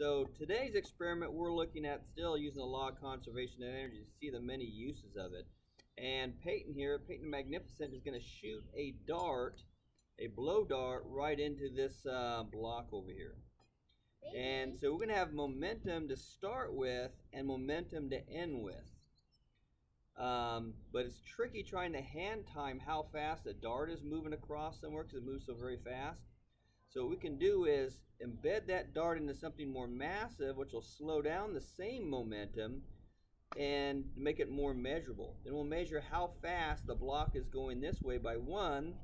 So today's experiment, we're looking at still using the law of conservation of energy to see the many uses of it. And Peyton here, Peyton Magnificent, is going to shoot a dart, a blow dart, right into this uh, block over here. And so we're going to have momentum to start with and momentum to end with. Um, but it's tricky trying to hand time how fast a dart is moving across somewhere because it moves so very fast. So what we can do is embed that dart into something more massive, which will slow down the same momentum and make it more measurable. Then we'll measure how fast the block is going this way by one.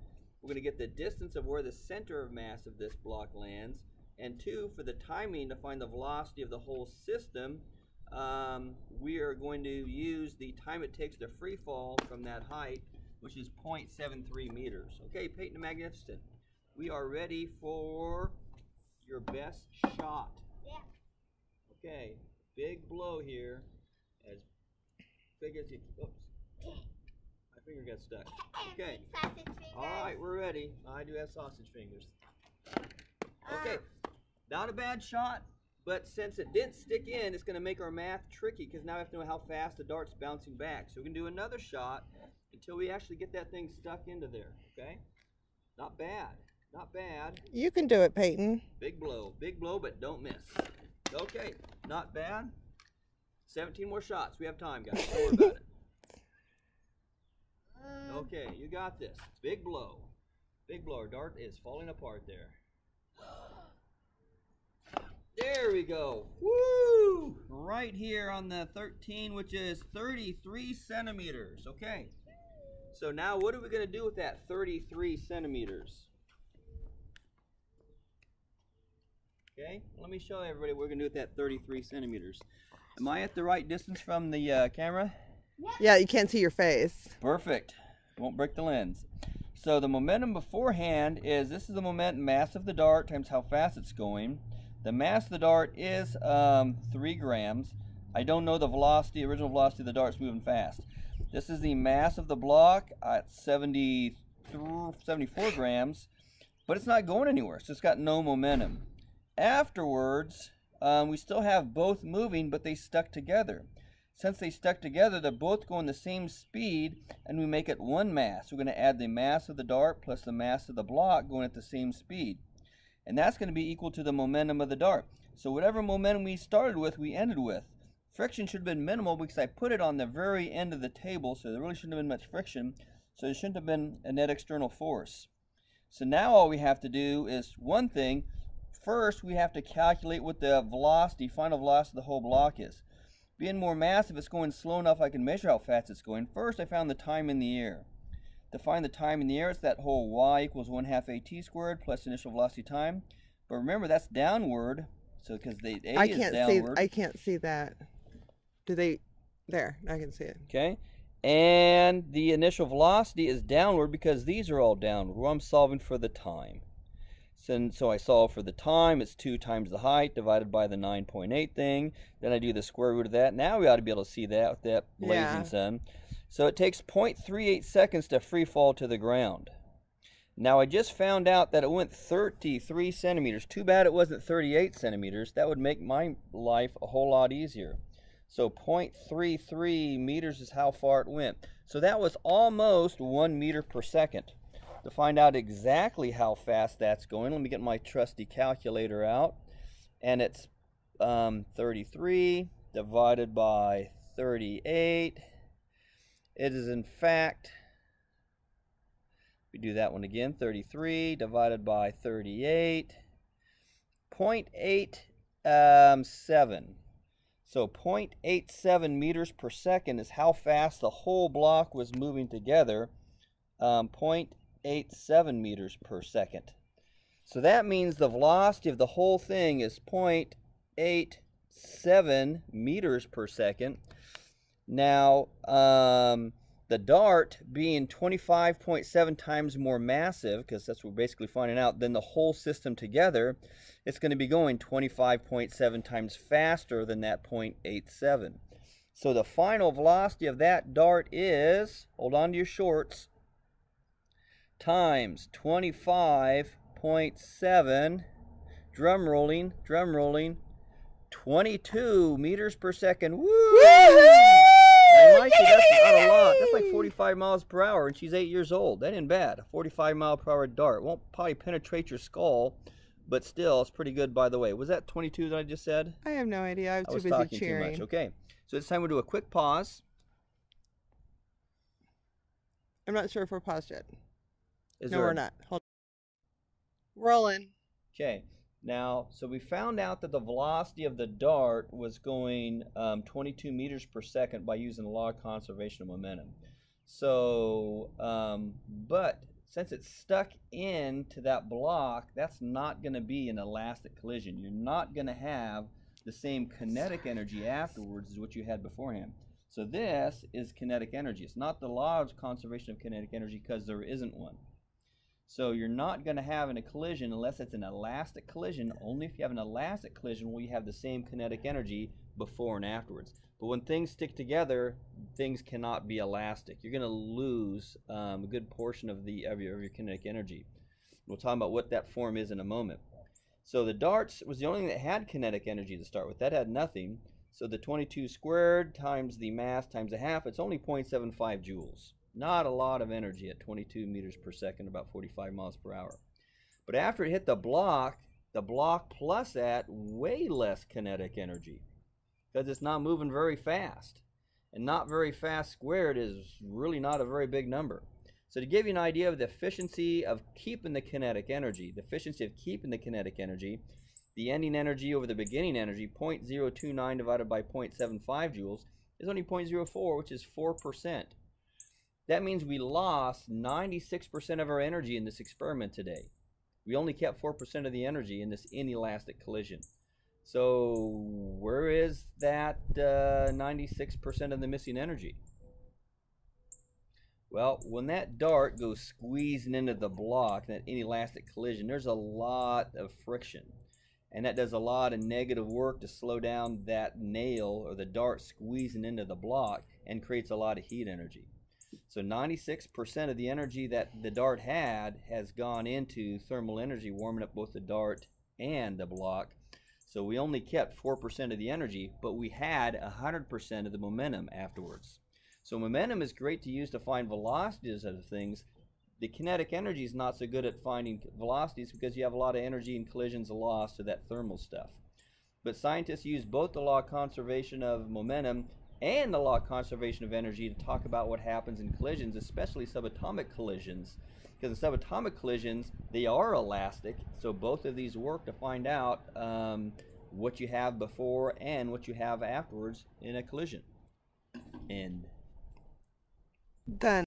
We're going to get the distance of where the center of mass of this block lands. And two, for the timing to find the velocity of the whole system, um, we are going to use the time it takes to free fall from that height, which is 0.73 meters. Okay, Peyton the Magnificent, we are ready for your best shot. Yeah. Okay, big blow here, as big as you, oops, my finger got stuck. Okay, Sausage fingers. all right, we're ready. I do have sausage fingers. Uh, Okay, not a bad shot, but since it didn't stick in, it's going to make our math tricky because now we have to know how fast the dart's bouncing back. So we can do another shot until we actually get that thing stuck into there, okay? Not bad, not bad. You can do it, Peyton. Big blow, big blow, but don't miss. Okay, not bad. 17 more shots. We have time, guys. Don't worry about it. Okay, you got this. Big blow. Big blow. Our dart is falling apart there. There we go. Woo! Right here on the 13, which is 33 centimeters. Okay. So now what are we going to do with that 33 centimeters? Okay, let me show everybody what we're going to do with that 33 centimeters. Am I at the right distance from the uh, camera? Yeah, you can't see your face. Perfect. Won't break the lens. So the momentum beforehand is this is the moment mass of the dart times how fast it's going. The mass of the dart is um, three grams. I don't know the velocity, original velocity of the dart's moving fast. This is the mass of the block at 70, 74 grams, but it's not going anywhere. So it's got no momentum. Afterwards, um, we still have both moving, but they stuck together. Since they stuck together, they're both going the same speed, and we make it one mass. We're going to add the mass of the dart plus the mass of the block going at the same speed. And that's going to be equal to the momentum of the dart. So whatever momentum we started with, we ended with. Friction should have been minimal because I put it on the very end of the table, so there really shouldn't have been much friction. So there shouldn't have been a net external force. So now all we have to do is one thing. First, we have to calculate what the velocity, final velocity of the whole block is. Being more massive, it's going slow enough I can measure how fast it's going. First, I found the time in the air. To find the time in the air, it's that whole y equals 1 half at squared plus initial velocity time. But remember, that's downward. So because the a I can't see. I can't see that. Do they? There, I can see it. Okay. And the initial velocity is downward because these are all downward. Well, I'm solving for the time. So, so I solve for the time. It's 2 times the height divided by the 9.8 thing. Then I do the square root of that. Now we ought to be able to see that with that blazing Yeah. sun. So it takes 0.38 seconds to free fall to the ground. Now I just found out that it went 33 centimeters. Too bad it wasn't 38 centimeters. That would make my life a whole lot easier. So 0.33 meters is how far it went. So that was almost one meter per second. To find out exactly how fast that's going, let me get my trusty calculator out. And it's um, 33 divided by 38. It is in fact, we do that one again, 33 divided by 38, 0.87. Um, so 0.87 meters per second is how fast the whole block was moving together. Um, 0.87 meters per second. So that means the velocity of the whole thing is 0.87 meters per second. Now, um, the dart being 25.7 times more massive, because that's what we're basically finding out, than the whole system together, it's going to be going 25.7 times faster than that 0.87. So the final velocity of that dart is, hold on to your shorts, times 25.7, drum rolling, drum rolling, 22 meters per second. Woo! And mind you, that's not a lot. That's like 45 miles per hour, and she's eight years old. That ain't bad. A 45 mile per hour dart won't probably penetrate your skull, but still, it's pretty good. By the way, was that 22 that I just said? I have no idea. I was I too busy talking cheering. too much. Okay, so it's time we do a quick pause. I'm not sure if we're paused yet. Is no, there we're not. Hold. Rolling. Okay. Now, so we found out that the velocity of the dart was going um, 22 meters per second by using the law of conservation of momentum. So, um, but since it's stuck into that block, that's not going to be an elastic collision. You're not going to have the same kinetic energy afterwards as what you had beforehand. So this is kinetic energy. It's not the law of conservation of kinetic energy because there isn't one. So you're not going to have in a collision unless it's an elastic collision. Only if you have an elastic collision will you have the same kinetic energy before and afterwards. But when things stick together, things cannot be elastic. You're going to lose um, a good portion of the of your, of your kinetic energy. We'll talk about what that form is in a moment. So the darts was the only thing that had kinetic energy to start with. That had nothing. So the 22 squared times the mass times a half, it's only 0.75 joules. Not a lot of energy at 22 meters per second, about 45 miles per hour. But after it hit the block, the block plus that, way less kinetic energy because it's not moving very fast. And not very fast squared is really not a very big number. So to give you an idea of the efficiency of keeping the kinetic energy, the efficiency of keeping the kinetic energy, the ending energy over the beginning energy, 0.029 divided by 0.75 joules, is only 0.04, which is 4%. That means we lost 96% of our energy in this experiment today. We only kept 4% of the energy in this inelastic collision. So where is that uh, 96% of the missing energy? Well, when that dart goes squeezing into the block, that inelastic collision, there's a lot of friction. And that does a lot of negative work to slow down that nail or the dart squeezing into the block and creates a lot of heat energy. So 96% of the energy that the dart had has gone into thermal energy, warming up both the dart and the block. So we only kept 4% of the energy, but we had 100% of the momentum afterwards. So momentum is great to use to find velocities of things. The kinetic energy is not so good at finding velocities because you have a lot of energy and collisions lost to that thermal stuff. But scientists use both the law of conservation of momentum and the law of conservation of energy to talk about what happens in collisions, especially subatomic collisions. Because in subatomic collisions, they are elastic, so both of these work to find out um, what you have before and what you have afterwards in a collision. End. Done.